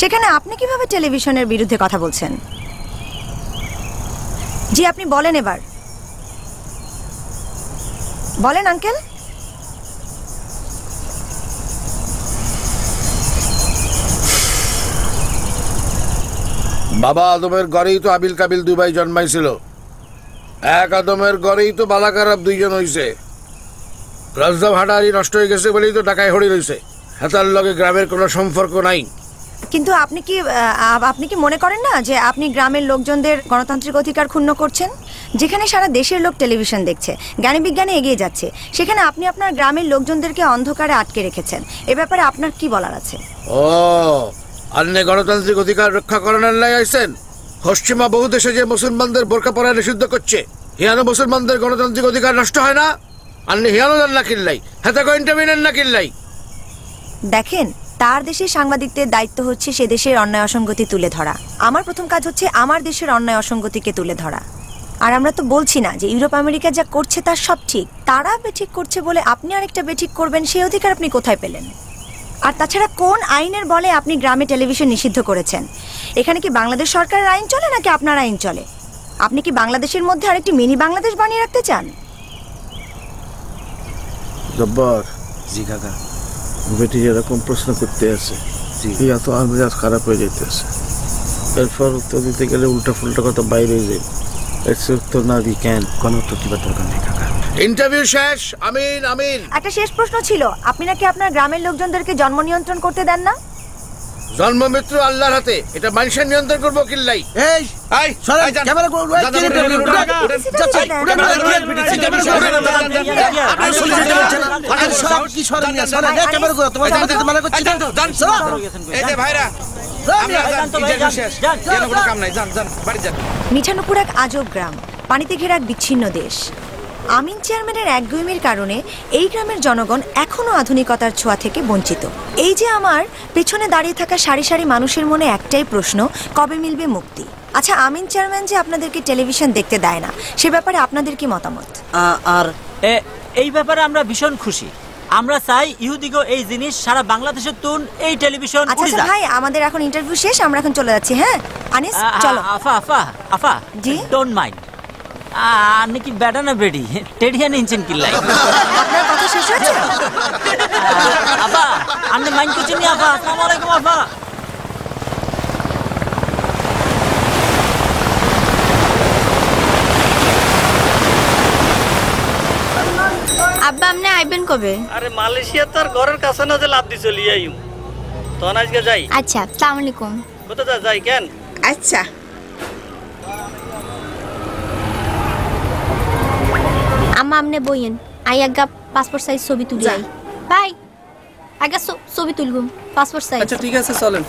সেখানে আপনি কীভাবে টেলিভিশনের বিরুদ্ধে কথা বলছেন? জি, আপনি বলেন এবার। বলেন, আঙ্কেল। বাবা আদমের ঘরেই তো আবিল কাবিল দুবাই জন্মাইছিল। এক আদমের ঘরেই তো বালাকারাব দুইজন হইছে। রাজদাম হাডারি নষ্ট হয়ে গেছে বলেই তো ঢাকায় হড়ি রইছে। হেতার লগে গ্রামের কোনো সম্পর্ক নাই। কিন্তু আপনি কি আপনি কি মনে করেন না যে আপনি গ্রামের লোকজনদের গণতান্ত্রিক অধিকার ক্ষুণ্ণ করছেন? যেখানে সারা দেশের লোক টেলিভিশন দেখছে জ্ঞানী বিজ্ঞানে এগিয়ে যাচ্ছে সেখানে আপনি আপনার গ্রামের লোকজনদেরকে অন্ধকারে আটকে রেখেছেন। এ ব্যাপারে আপনার কি বলার আছে? ও আন্নে গণতান্ত্রিক অধিকার রক্ষা করানোর লাই আইছেন? পশ্চিমা বহু দেশে যে মুসলমানদের বোরকা পরা নিষিদ্ধ করছে হিয়ানো মুসলমানদের গণতান্ত্রিক অধিকার নষ্ট হয় না? আন্নে হিয়ানো দেন না কিল্লাই হেতা ইন্টারভিউ নেন না কিল্লাই। দেখেন তার দেশের সাংবাদিকদের দায়িত্ব হচ্ছে সে দেশের অন্যায় অসঙ্গতি তুলে ধরা। আমার প্রথম কাজ হচ্ছে আমার দেশের অন্যায় অসঙ্গতিকে তুলে ধরা। আর আমরা তো বলছি না যে ইউরোপ আমেরিকা যা করছে তার সব ঠিক। তারা বেঠিক করছে বলে আপনি আরেকটা বেঠিক করবেন, সেই অধিকার আপনি কোথায় পেলেন? আর তাছাড়া কোন আইনের বলে আপনি গ্রামে টেলিভিশন নিষিদ্ধ করেছেন? এখানে কি বাংলাদেশ সরকারের আইন চলে নাকি আপনার আইন চলে? আপনি কি বাংলাদেশের মধ্যে আরেকটি মিনি বাংলাদেশ বানিয়ে রাখতে চান? জব্বর, জি কাকা। বেটি এরকম প্রশ্ন করতে আছে। এত ইয়া তো আর মেজাজ খারাপ হয়ে যেতে আছে এরপর উত্তর দিতে গেলে উল্টা ফুলটা কথা বাইরে যায়। উত্তর না দিই কেন কোনো উত্তর দিবার দরকার নেই কাকা? ইন্টারভিউ শেষ। আমিন আমিন। একটা শেষ প্রশ্ন ছিল। আপনি নাকি আপনার গ্রামের লোকজনদেরকে জন্ম নিয়ন্ত্রণ করতে দেন না? জন্ম মৃত্যু আল্লাহর হাতে এটা মানুষের নিয়ন্ত্রণ করব কিল্লাই এই এক আজব গ্রাম পানিতে ঘেরা এক বিচ্ছিন্ন দেশ আমিন চেয়ারম্যানের একগুইমির কারণে এই গ্রামের জনগণ এখনও আধুনিকতার ছোঁয়া থেকে বঞ্চিত। এই যে আমার পেছনে দাঁড়িয়ে থাকা সারি সারি মানুষের মনে একটাই প্রশ্ন কবে মিলবে মুক্তি? আচ্ছা আমিন চেয়ারম্যান যে আপনাদেরকে টেলিভিশন দেখতে দেয় না সে ব্যাপারে আপনাদের কি মতামত? আর এই ব্যাপারে আমরা ভীষণ খুশি। আমরা চাই ইহুদিগো এই জিনিস সারা বাংলাদেশের তুন এই টেলিভিশন আচ্ছা আচ্ছা। ভাই আমাদের এখন ইন্টারভিউ শেষ আমরা এখন চলে যাচ্ছি হ্যাঁ? আনিস চলো। আফা আফা আফা জি? ডোন্ট মাইন্ড আপনি কি বেটা না বেডি? টেডিয়ান ইঞ্চিন কিল্লাই আপনার কথা শেষ হয়েছে? আফা আপনি মাইন্ড করছেন নি আফা। আসসালামু আলাইকুম আব্বা আপনি আইবেন কবে? আরে মালয়েশিয়া তার ঘরের কাছে না যে লাভ দি চলি আইম তখন আজকে যাই। আচ্ছা আসসালামু আলাইকুম। কোথায় যা যাই কেন? আচ্ছা। আম্মা আপনি বইয়েন। আই আগা পাসপোর্ট সাইজ ছবি তুলি বাই। আগা ছবি তুলবো পাসপোর্ট সাইজ আচ্ছা ঠিক আছে চলেন।